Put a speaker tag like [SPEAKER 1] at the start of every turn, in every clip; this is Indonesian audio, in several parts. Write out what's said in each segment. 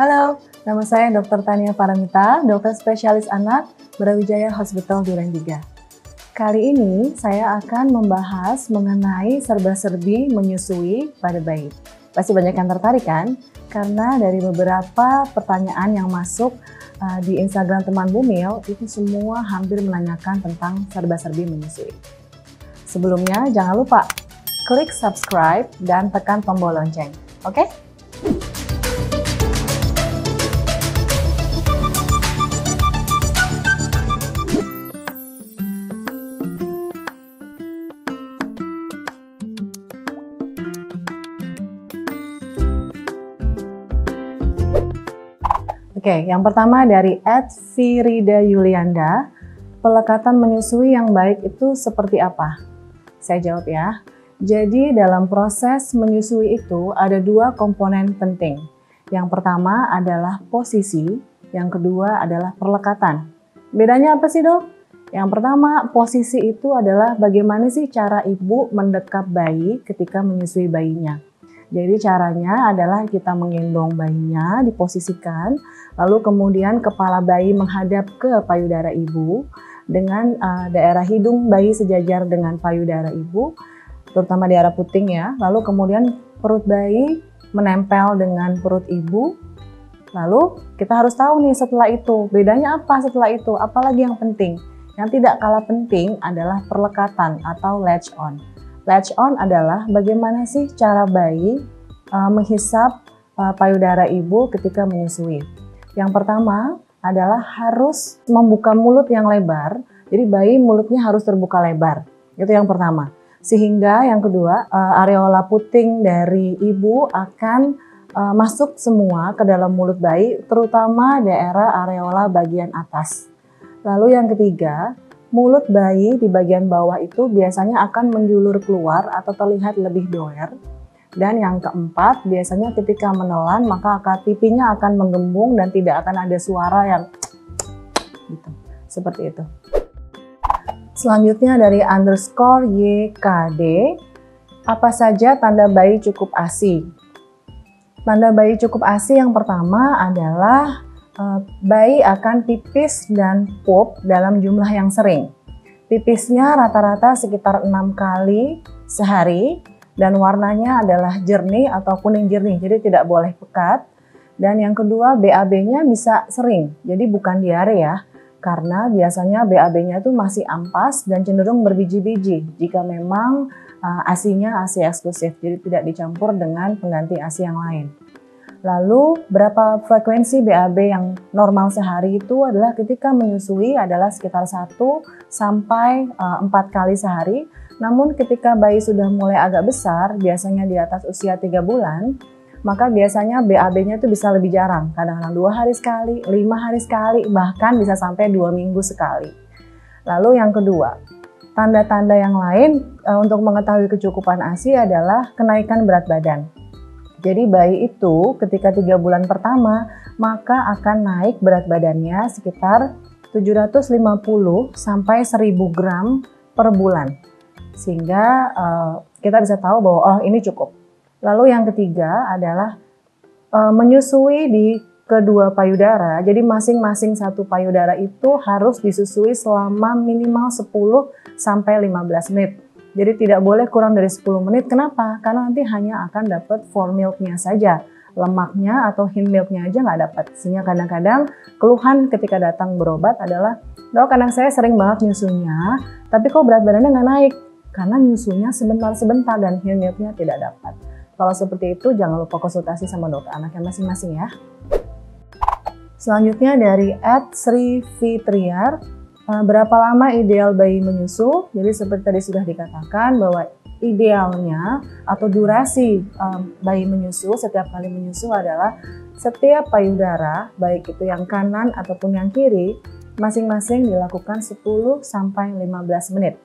[SPEAKER 1] Halo, nama saya Dr. Tania Paramita, dokter spesialis anak Brawijaya Hospital Duren 3. Kali ini saya akan membahas mengenai serba-serbi menyusui pada bayi. Pasti banyak yang tertarik kan? Karena dari beberapa pertanyaan yang masuk uh, di Instagram teman Bumil, itu semua hampir menanyakan tentang serba-serbi menyusui. Sebelumnya jangan lupa klik subscribe dan tekan tombol lonceng. Oke? Okay? Oke, yang pertama dari Ed Firida Yulianda, pelekatan menyusui yang baik itu seperti apa? Saya jawab ya. Jadi dalam proses menyusui itu ada dua komponen penting. Yang pertama adalah posisi, yang kedua adalah perlekatan. Bedanya apa sih dok? Yang pertama, posisi itu adalah bagaimana sih cara ibu mendekap bayi ketika menyusui bayinya. Jadi caranya adalah kita menggendong bayinya, diposisikan, lalu kemudian kepala bayi menghadap ke payudara ibu dengan uh, daerah hidung bayi sejajar dengan payudara ibu, terutama di arah puting ya. Lalu kemudian perut bayi menempel dengan perut ibu. Lalu kita harus tahu nih setelah itu, bedanya apa setelah itu, apalagi yang penting. Yang tidak kalah penting adalah perlekatan atau latch on. Latch on adalah bagaimana sih cara bayi uh, menghisap uh, payudara ibu ketika menyusui. Yang pertama adalah harus membuka mulut yang lebar. Jadi bayi mulutnya harus terbuka lebar. Itu yang pertama. Sehingga yang kedua, uh, areola puting dari ibu akan uh, masuk semua ke dalam mulut bayi, terutama daerah areola bagian atas. Lalu yang ketiga, mulut bayi di bagian bawah itu biasanya akan menjulur keluar atau terlihat lebih doer. Dan yang keempat, biasanya ketika menelan maka akar pipinya akan menggembung dan tidak akan ada suara yang gitu. Seperti itu. Selanjutnya dari underscore YKD, apa saja tanda bayi cukup ASI? Tanda bayi cukup ASI yang pertama adalah bayi akan pipis dan pup dalam jumlah yang sering. Pipisnya rata-rata sekitar enam kali sehari dan warnanya adalah jernih atau kuning jernih, jadi tidak boleh pekat. Dan yang kedua BAB-nya bisa sering, jadi bukan diare ya, karena biasanya BAB-nya itu masih ampas dan cenderung berbiji-biji jika memang uh, asinya asi eksklusif, jadi tidak dicampur dengan pengganti asi yang lain. Lalu berapa frekuensi BAB yang normal sehari itu adalah ketika menyusui adalah sekitar 1 sampai uh, eh, 4 kali sehari. Namun ketika bayi sudah mulai agak besar, biasanya di atas usia 3 bulan, maka biasanya BAB-nya itu bisa lebih jarang. Kadang-kadang dua hari sekali, lima hari sekali, bahkan bisa sampai dua minggu sekali. Lalu yang kedua, tanda-tanda yang lain uh, untuk mengetahui kecukupan ASI adalah kenaikan berat badan. Jadi bayi itu ketika tiga bulan pertama maka akan naik berat badannya sekitar 750 sampai 1000 gram per bulan. Sehingga uh, kita bisa tahu bahwa oh ini cukup. Lalu yang ketiga adalah uh, menyusui di kedua payudara. Jadi masing-masing satu payudara itu harus disusui selama minimal 10 sampai 15 menit. Jadi tidak boleh kurang dari 10 menit. Kenapa? Karena nanti hanya akan dapat for milknya saja. Lemaknya atau him milknya aja nggak dapat. Sehingga kadang-kadang keluhan ketika datang berobat adalah, dok kadang saya sering banget nyusunya, tapi kok berat badannya nggak naik? Karena nyusunya sebentar-sebentar dan him milknya tidak dapat. Kalau seperti itu jangan lupa konsultasi sama dokter anaknya masing-masing ya. Selanjutnya dari Ed Sri Fitriar, berapa lama ideal bayi menyusu? Jadi seperti tadi sudah dikatakan bahwa idealnya atau durasi um, bayi menyusu setiap kali menyusu adalah setiap payudara baik itu yang kanan ataupun yang kiri masing-masing dilakukan 10 sampai 15 menit.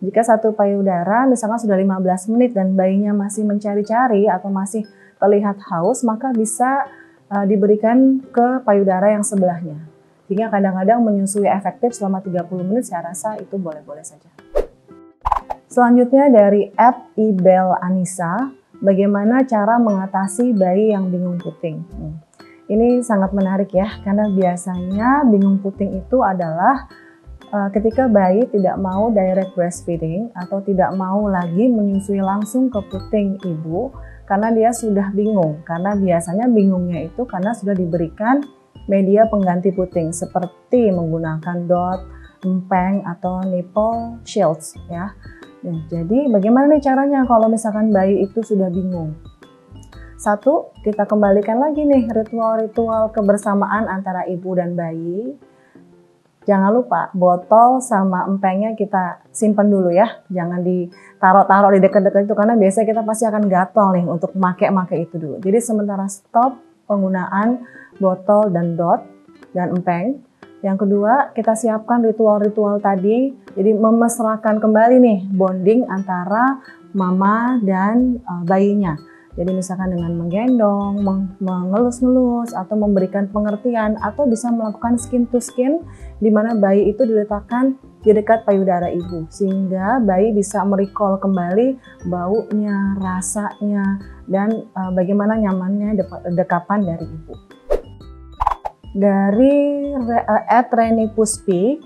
[SPEAKER 1] Jika satu payudara misalnya sudah 15 menit dan bayinya masih mencari-cari atau masih terlihat haus maka bisa uh, diberikan ke payudara yang sebelahnya. Sehingga kadang-kadang menyusui efektif selama 30 menit saya rasa itu boleh-boleh saja. Selanjutnya dari app Ibel Anissa, bagaimana cara mengatasi bayi yang bingung puting? Hmm. Ini sangat menarik ya, karena biasanya bingung puting itu adalah uh, ketika bayi tidak mau direct breastfeeding atau tidak mau lagi menyusui langsung ke puting ibu karena dia sudah bingung. Karena biasanya bingungnya itu karena sudah diberikan media pengganti puting seperti menggunakan dot, empeng atau nipple shields ya. ya jadi bagaimana nih caranya kalau misalkan bayi itu sudah bingung? Satu, kita kembalikan lagi nih ritual-ritual kebersamaan antara ibu dan bayi. Jangan lupa botol sama empengnya kita simpan dulu ya. Jangan ditaruh-taruh di dekat-dekat itu karena biasanya kita pasti akan gatal nih untuk make-make itu dulu. Jadi sementara stop penggunaan botol dan dot dan empeng. Yang kedua, kita siapkan ritual-ritual tadi. Jadi memesrakan kembali nih bonding antara mama dan uh, bayinya. Jadi misalkan dengan menggendong, mengelus-ngelus, atau memberikan pengertian, atau bisa melakukan skin to skin, di mana bayi itu diletakkan di dekat payudara ibu, sehingga bayi bisa merecall kembali baunya, rasanya, dan uh, bagaimana nyamannya dekapan dari ibu. Dari uh, at Reni Puspi,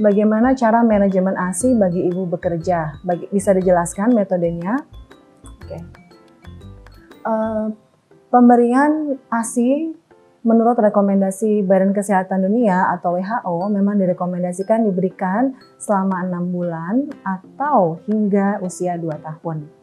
[SPEAKER 1] bagaimana cara manajemen ASI bagi ibu bekerja? Bagi, bisa dijelaskan metodenya? Oke. Okay. Eh, pemberian ASI menurut rekomendasi Badan Kesehatan Dunia atau WHO memang direkomendasikan diberikan selama enam bulan atau hingga usia 2 tahun.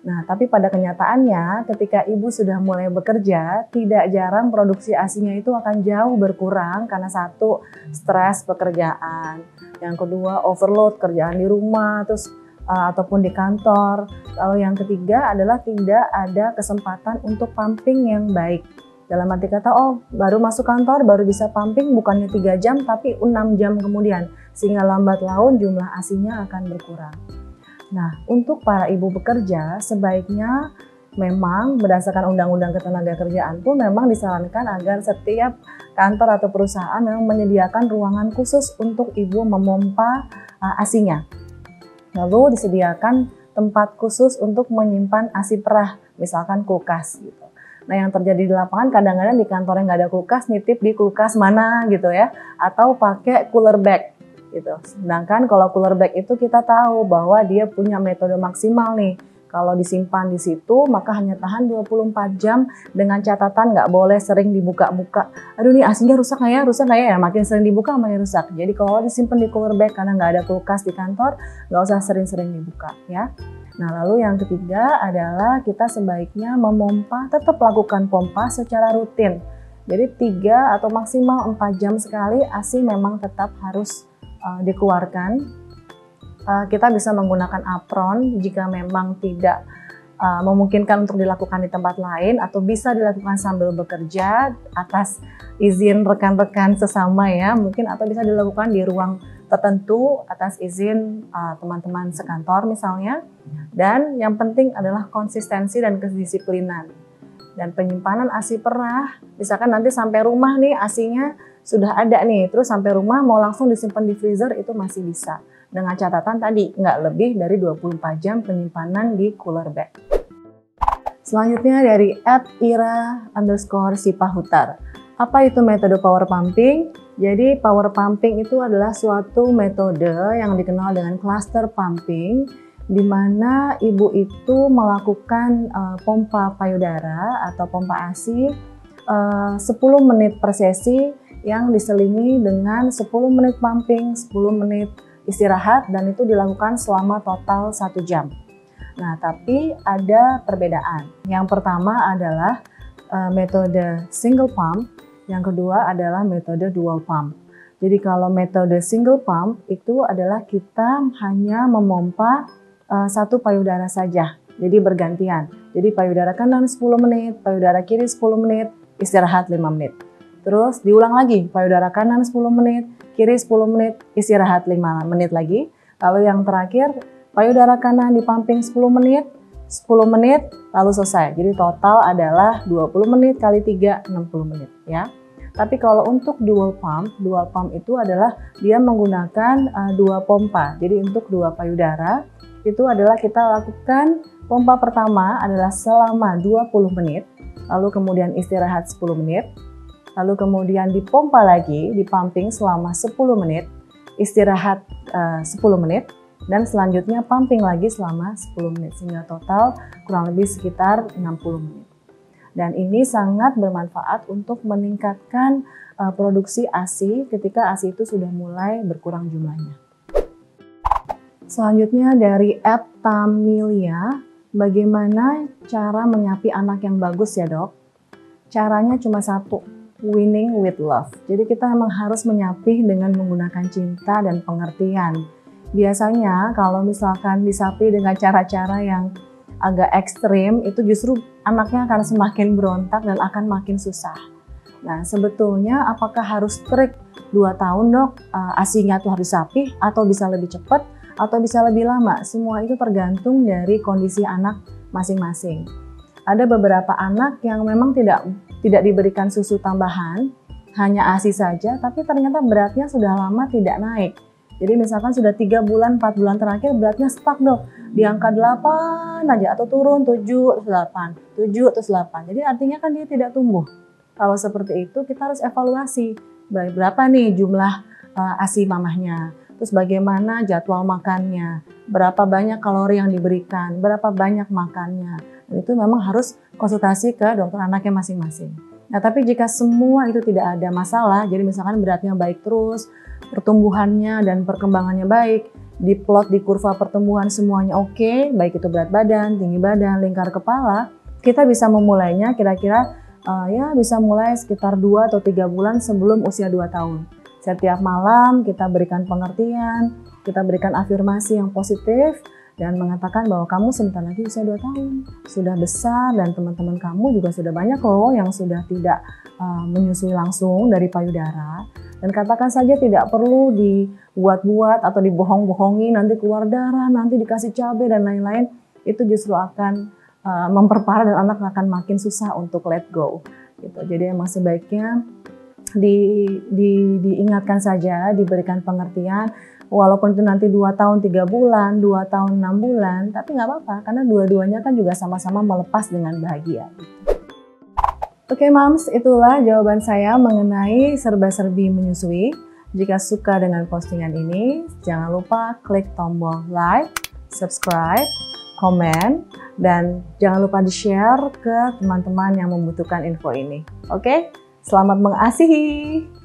[SPEAKER 1] Nah, tapi pada kenyataannya ketika ibu sudah mulai bekerja, tidak jarang produksi ASINya itu akan jauh berkurang karena satu, stres pekerjaan, yang kedua overload kerjaan di rumah, terus uh, ataupun di kantor. Lalu yang ketiga adalah tidak ada kesempatan untuk pumping yang baik. Dalam arti kata, oh baru masuk kantor, baru bisa pumping bukannya 3 jam tapi 6 jam kemudian. Sehingga lambat laun jumlah asinya akan berkurang. Nah, untuk para ibu bekerja sebaiknya memang berdasarkan undang-undang ketenaga kerjaan pun memang disarankan agar setiap kantor atau perusahaan memang menyediakan ruangan khusus untuk ibu memompa uh, asinya. Lalu disediakan tempat khusus untuk menyimpan ASI perah, misalkan kulkas gitu. Nah yang terjadi di lapangan kadang-kadang di kantor yang nggak ada kulkas nitip di kulkas mana gitu ya, atau pakai cooler bag gitu. Sedangkan kalau cooler bag itu kita tahu bahwa dia punya metode maksimal nih kalau disimpan di situ maka hanya tahan 24 jam dengan catatan nggak boleh sering dibuka-buka. Aduh nih aslinya rusak nggak ya? Rusak nggak ya? Makin sering dibuka makin rusak. Jadi kalau disimpan di cooler bag karena nggak ada kulkas di kantor nggak usah sering-sering dibuka ya. Nah lalu yang ketiga adalah kita sebaiknya memompa, tetap lakukan pompa secara rutin. Jadi tiga atau maksimal 4 jam sekali ASI memang tetap harus uh, dikeluarkan uh, kita bisa menggunakan apron jika memang tidak uh, memungkinkan untuk dilakukan di tempat lain atau bisa dilakukan sambil bekerja atas izin rekan-rekan sesama ya mungkin atau bisa dilakukan di ruang tertentu atas izin uh, teman-teman uh, sekantor misalnya. Dan yang penting adalah konsistensi dan kedisiplinan. Dan penyimpanan ASI perah misalkan nanti sampai rumah nih ASInya sudah ada nih terus sampai rumah mau langsung disimpan di freezer itu masih bisa dengan catatan tadi nggak lebih dari 24 jam penyimpanan di cooler bag. Selanjutnya dari at ira underscore sipahutar. Apa itu metode power pumping? Jadi power pumping itu adalah suatu metode yang dikenal dengan cluster pumping di mana ibu itu melakukan uh, pompa payudara atau pompa ASI uh, 10 menit per sesi yang diselingi dengan 10 menit pumping, 10 menit istirahat dan itu dilakukan selama total satu jam. Nah, tapi ada perbedaan. Yang pertama adalah uh, metode single pump, yang kedua adalah metode dual pump. Jadi kalau metode single pump itu adalah kita hanya memompa uh, satu payudara saja. Jadi bergantian. Jadi payudara kanan 10 menit, payudara kiri 10 menit, istirahat 5 menit. Terus diulang lagi, payudara kanan 10 menit, kiri 10 menit, istirahat 5 menit lagi. Lalu yang terakhir, payudara kanan dipamping 10 menit, 10 menit, lalu selesai. Jadi total adalah 20 menit kali 3, 60 menit ya. Tapi kalau untuk dual pump, dual pump itu adalah dia menggunakan uh, dua pompa. Jadi untuk dua payudara, itu adalah kita lakukan pompa pertama adalah selama 20 menit, lalu kemudian istirahat 10 menit, lalu kemudian dipompa lagi, dipumping selama 10 menit, istirahat uh, 10 menit, dan selanjutnya pumping lagi selama 10 menit sehingga total kurang lebih sekitar 60 menit. Dan ini sangat bermanfaat untuk meningkatkan uh, produksi ASI ketika ASI itu sudah mulai berkurang jumlahnya. Selanjutnya dari Ed Tamilia, bagaimana cara menyapi anak yang bagus ya dok? Caranya cuma satu, winning with love. Jadi kita memang harus menyapih dengan menggunakan cinta dan pengertian. Biasanya kalau misalkan disapi dengan cara-cara yang agak ekstrim, itu justru anaknya akan semakin berontak dan akan makin susah. Nah, sebetulnya apakah harus trik 2 tahun dok, uh, asinya tuh harus sapi atau bisa lebih cepat atau bisa lebih lama? Semua itu tergantung dari kondisi anak masing-masing. Ada beberapa anak yang memang tidak tidak diberikan susu tambahan, hanya ASI saja, tapi ternyata beratnya sudah lama tidak naik. Jadi misalkan sudah tiga bulan, 4 bulan terakhir beratnya stuck dok, di angka 8 aja atau turun 7 atau 8, 7 atau 8. Jadi artinya kan dia tidak tumbuh. Kalau seperti itu kita harus evaluasi berapa nih jumlah uh, ASI mamahnya, terus bagaimana jadwal makannya, berapa banyak kalori yang diberikan, berapa banyak makannya. Itu memang harus konsultasi ke dokter anaknya masing-masing. Nah, tapi jika semua itu tidak ada masalah, jadi misalkan beratnya baik terus, pertumbuhannya dan perkembangannya baik, di plot di kurva pertumbuhan semuanya oke, okay, baik itu berat badan, tinggi badan, lingkar kepala, kita bisa memulainya kira-kira uh, ya bisa mulai sekitar 2 atau 3 bulan sebelum usia 2 tahun. Setiap malam kita berikan pengertian, kita berikan afirmasi yang positif, dan mengatakan bahwa kamu sebentar lagi usia 2 tahun, sudah besar dan teman-teman kamu juga sudah banyak loh yang sudah tidak uh, menyusui langsung dari payudara. Dan katakan saja tidak perlu dibuat-buat atau dibohong-bohongi nanti keluar darah, nanti dikasih cabai dan lain-lain, itu justru akan uh, memperparah dan anak akan makin susah untuk let go. Gitu. Jadi emang sebaiknya di, di, diingatkan saja, diberikan pengertian, walaupun itu nanti 2 tahun 3 bulan, 2 tahun 6 bulan, tapi nggak apa-apa karena dua-duanya kan juga sama-sama melepas dengan bahagia. Oke okay, moms, itulah jawaban saya mengenai serba-serbi menyusui. Jika suka dengan postingan ini, jangan lupa klik tombol like, subscribe, komen, dan jangan lupa di-share ke teman-teman yang membutuhkan info ini. Oke, okay? Selamat mengasihi!